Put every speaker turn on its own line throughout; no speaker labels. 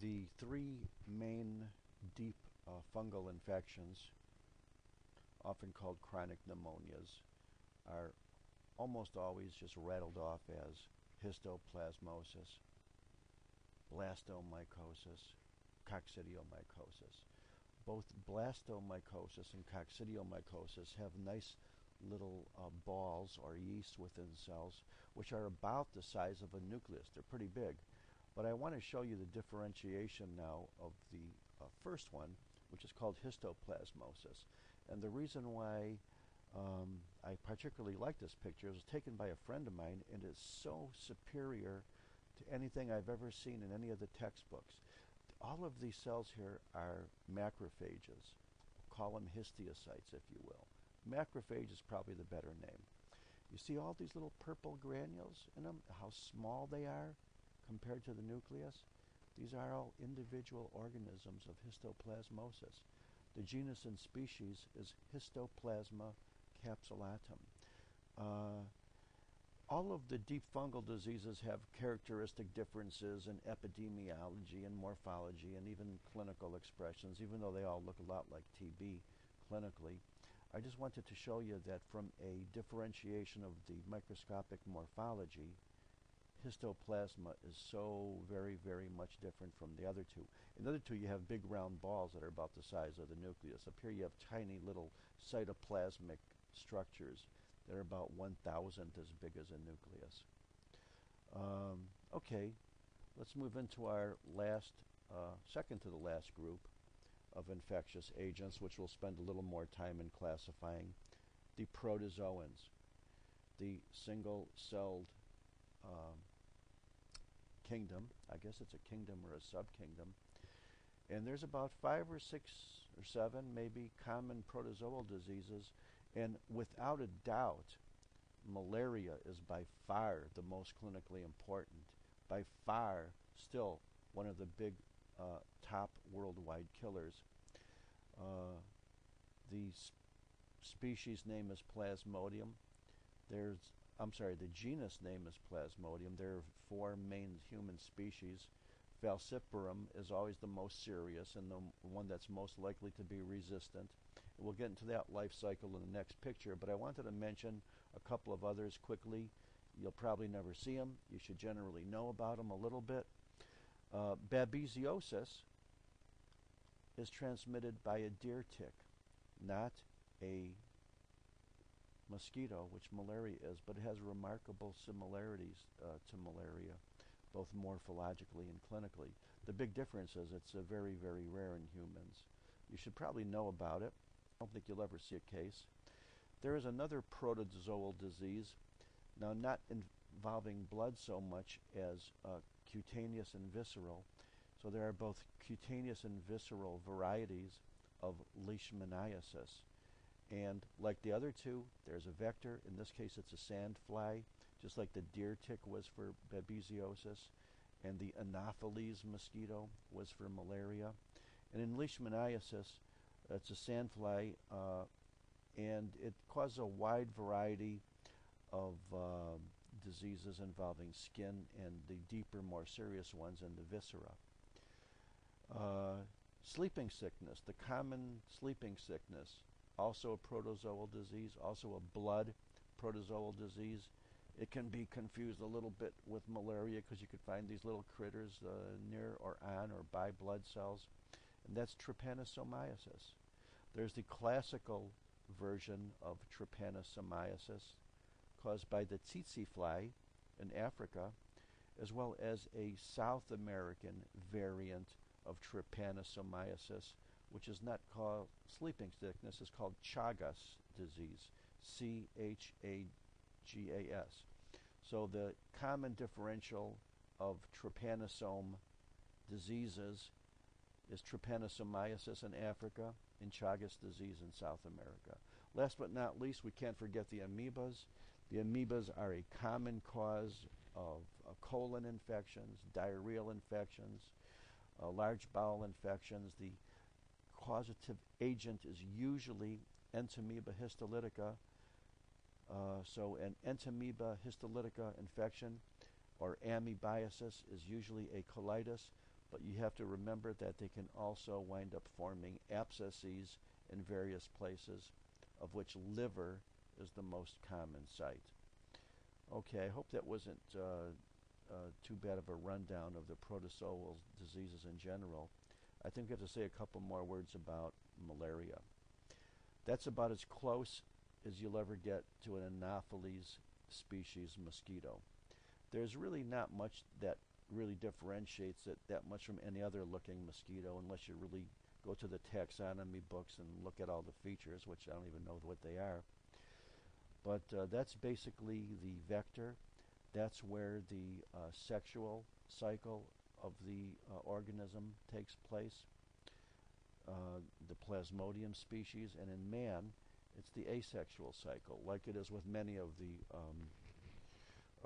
The three main deep uh, fungal infections, often called chronic pneumonias, are almost always just rattled off as histoplasmosis, blastomycosis, coccidiomycosis. Both blastomycosis and coccidiomycosis have nice little uh, balls or yeast within cells, which are about the size of a nucleus. They're pretty big. But I want to show you the differentiation now of the uh, first one, which is called histoplasmosis. And the reason why um, I particularly like this picture is taken by a friend of mine and is so superior to anything I've ever seen in any of the textbooks. All of these cells here are macrophages. call them histiocytes, if you will. Macrophage is probably the better name. You see all these little purple granules in them, how small they are compared to the nucleus? These are all individual organisms of histoplasmosis. The genus and species is Histoplasma capsulatum. Uh, all of the deep fungal diseases have characteristic differences in epidemiology and morphology and even clinical expressions, even though they all look a lot like TB clinically. I just wanted to show you that from a differentiation of the microscopic morphology, histoplasma is so very, very much different from the other two. In the other two, you have big round balls that are about the size of the nucleus. Up here, you have tiny little cytoplasmic structures that are about 1,000 as big as a nucleus. Um, okay, let's move into our last, uh, second to the last group of infectious agents, which we'll spend a little more time in classifying. The protozoans, the single-celled um, kingdom. I guess it's a kingdom or a subkingdom. And there's about five or six or seven, maybe, common protozoal diseases. And without a doubt, malaria is by far the most clinically important. By far, still one of the big uh, top worldwide killers. Uh, the sp species name is Plasmodium. There's I'm sorry, the genus name is Plasmodium. There are four main human species. Falciparum is always the most serious and the one that's most likely to be resistant. We'll get into that life cycle in the next picture, but I wanted to mention a couple of others quickly. You'll probably never see them. You should generally know about them a little bit. Uh, babesiosis is transmitted by a deer tick, not a mosquito, which malaria is, but it has remarkable similarities uh, to malaria, both morphologically and clinically. The big difference is it's very, very rare in humans. You should probably know about it. I don't think you'll ever see a case. There is another protozoal disease, now not involving blood so much as uh, cutaneous and visceral. So there are both cutaneous and visceral varieties of leishmaniasis. And like the other two, there's a vector. In this case, it's a sandfly, just like the deer tick was for babesiosis, and the Anopheles mosquito was for malaria. And in leishmaniasis, it's a sandfly, uh, and it causes a wide variety of uh, diseases involving skin and the deeper, more serious ones in the viscera. Uh, sleeping sickness, the common sleeping sickness, also a protozoal disease, also a blood protozoal disease. It can be confused a little bit with malaria because you could find these little critters uh, near or on or by blood cells, and that's trypanosomiasis. There's the classical version of trypanosomiasis caused by the tsetse fly in Africa, as well as a South American variant of trypanosomiasis which is not called sleeping sickness, is called Chagas disease, C H A G A S. So the common differential of trypanosome diseases is trypanosomiasis in Africa and Chagas disease in South America. Last but not least, we can't forget the amoebas. The amoebas are a common cause of uh, colon infections, diarrheal infections, uh, large bowel infections. The causative agent is usually Entamoeba histolytica. Uh, so an Entamoeba histolytica infection or amoebiasis is usually a colitis, but you have to remember that they can also wind up forming abscesses in various places, of which liver is the most common site. Okay, I hope that wasn't uh, uh, too bad of a rundown of the protozoal diseases in general. I think we have to say a couple more words about malaria. That's about as close as you'll ever get to an Anopheles species mosquito. There's really not much that really differentiates it that much from any other looking mosquito unless you really go to the taxonomy books and look at all the features, which I don't even know what they are. But uh, that's basically the vector. That's where the uh, sexual cycle of the uh, organism takes place, uh, the Plasmodium species, and in man, it's the asexual cycle, like it is with many of the um,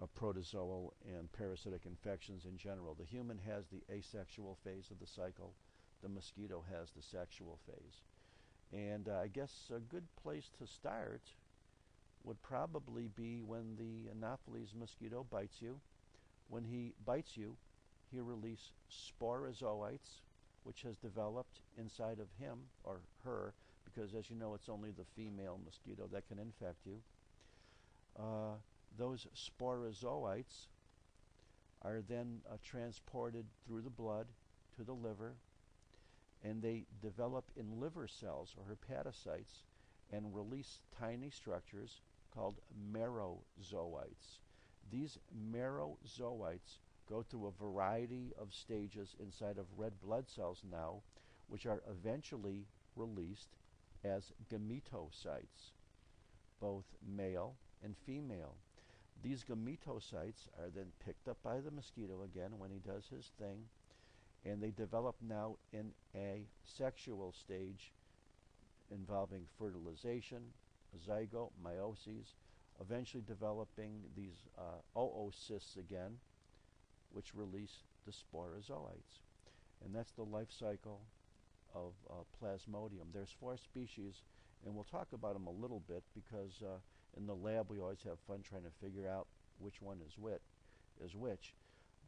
uh, protozoal and parasitic infections in general. The human has the asexual phase of the cycle, the mosquito has the sexual phase. And uh, I guess a good place to start would probably be when the Anopheles mosquito bites you. When he bites you, he releases sporozoites, which has developed inside of him or her, because as you know, it's only the female mosquito that can infect you. Uh, those sporozoites are then uh, transported through the blood to the liver, and they develop in liver cells or hepatocytes and release tiny structures called merozoites. These merozoites go through a variety of stages inside of red blood cells now, which are eventually released as gametocytes, both male and female. These gametocytes are then picked up by the mosquito again when he does his thing, and they develop now in a sexual stage involving fertilization, zygote, meiosis, eventually developing these uh, oocysts again, which release the sporozoites. And that's the life cycle of uh, Plasmodium. There's four species, and we'll talk about them a little bit because uh, in the lab we always have fun trying to figure out which one is which. Is which.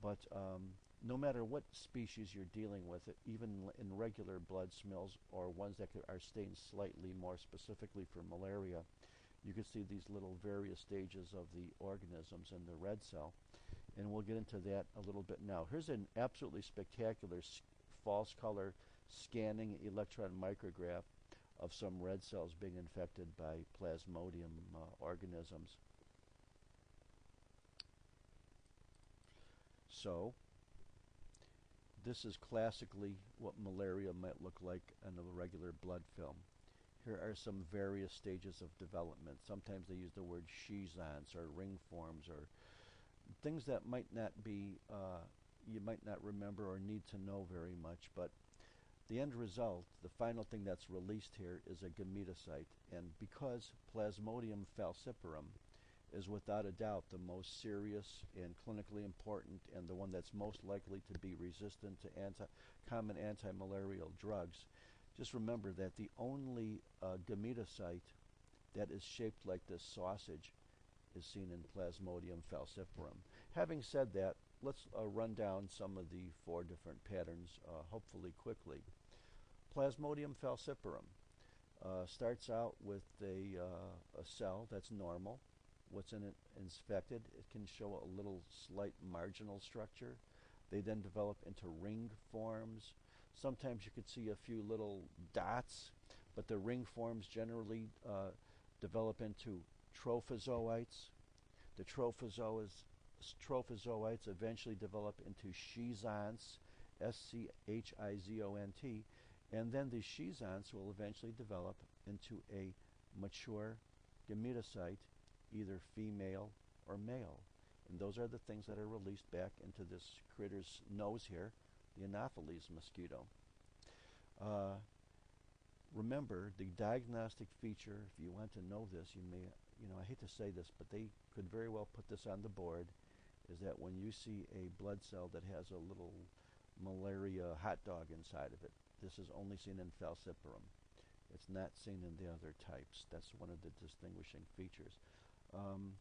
But um, no matter what species you're dealing with, even in regular blood smells or ones that are stained slightly more specifically for malaria, you can see these little various stages of the organisms in the red cell. And we'll get into that a little bit now. Here's an absolutely spectacular false color scanning electron micrograph of some red cells being infected by plasmodium uh, organisms. So, this is classically what malaria might look like in a regular blood film. Here are some various stages of development. Sometimes they use the word schizonts or ring forms or things that might not be, uh, you might not remember or need to know very much, but the end result, the final thing that's released here, is a gametocyte. And because Plasmodium falciparum is without a doubt the most serious and clinically important and the one that's most likely to be resistant to anti common anti-malarial drugs, just remember that the only uh, gametocyte that is shaped like this sausage is seen in Plasmodium falciparum. Having said that, let's uh, run down some of the four different patterns, uh, hopefully quickly. Plasmodium falciparum uh, starts out with a, uh, a cell that's normal. What's in it infected, it can show a little slight marginal structure. They then develop into ring forms. Sometimes you could see a few little dots, but the ring forms generally uh, develop into trophozoites. The trophozoites, trophozoites eventually develop into schizonts, S-C-H-I-Z-O-N-T, and then the schizonts will eventually develop into a mature gametocyte, either female or male. And those are the things that are released back into this critter's nose here, the Anopheles mosquito. Uh, remember, the diagnostic feature, if you want to know this, you may, you know, I hate to say this, but they could very well put this on the board, is that when you see a blood cell that has a little malaria hot dog inside of it, this is only seen in falciparum. It's not seen in the other types. That's one of the distinguishing features. Um,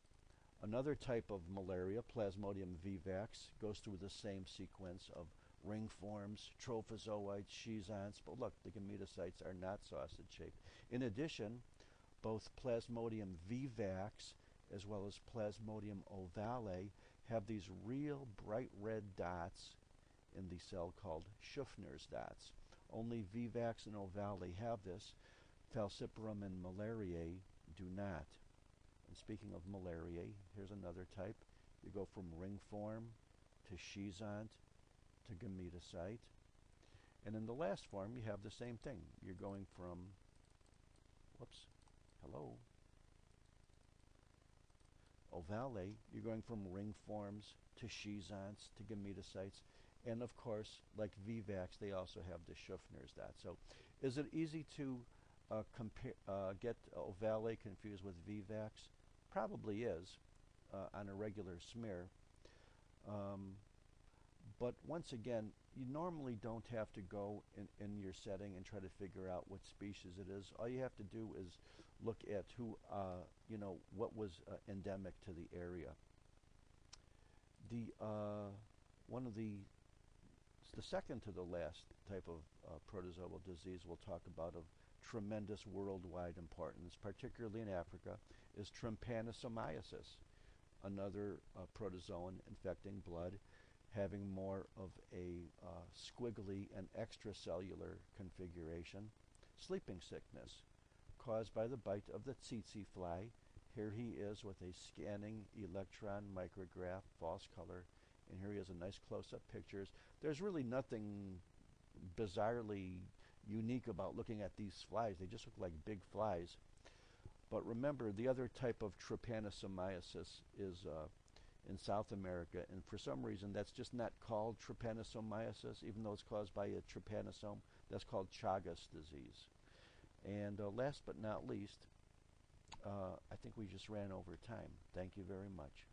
another type of malaria, Plasmodium vivax, goes through the same sequence of ring forms, trophozoites, schizonts, but look, the gametocytes are not sausage shaped. In addition, both Plasmodium vivax as well as Plasmodium ovale have these real bright red dots in the cell called Schuffner's dots. Only vivax and ovale have this. Falciparum and malariae do not. And speaking of malariae, here's another type. You go from ring form to schizont to gametocyte. And in the last form, you have the same thing. You're going from, whoops, hello, ovale, you're going from ring forms to schizonts to gametocytes. And of course, like vivax, they also have the Schuffner's dot. So is it easy to uh, compare, uh, get ovale confused with vivax? Probably is uh, on a regular smear. Um, but once again, you normally don't have to go in, in your setting and try to figure out what species it is. All you have to do is look at who, uh, you know, what was uh, endemic to the area. The uh, one of the the second to the last type of uh, protozoal disease we'll talk about of tremendous worldwide importance, particularly in Africa, is trypanosomiasis, another uh, protozoan infecting blood having more of a uh, squiggly and extracellular configuration. Sleeping sickness caused by the bite of the tsetse fly. Here he is with a scanning electron micrograph, false color, and here he has a nice close-up pictures. There's really nothing bizarrely unique about looking at these flies. They just look like big flies. But remember, the other type of trypanosomiasis is uh, in South America, and for some reason that's just not called trypanosomiasis, even though it's caused by a trypanosome. That's called Chagas disease. And uh, last but not least, uh, I think we just ran over time. Thank you very much.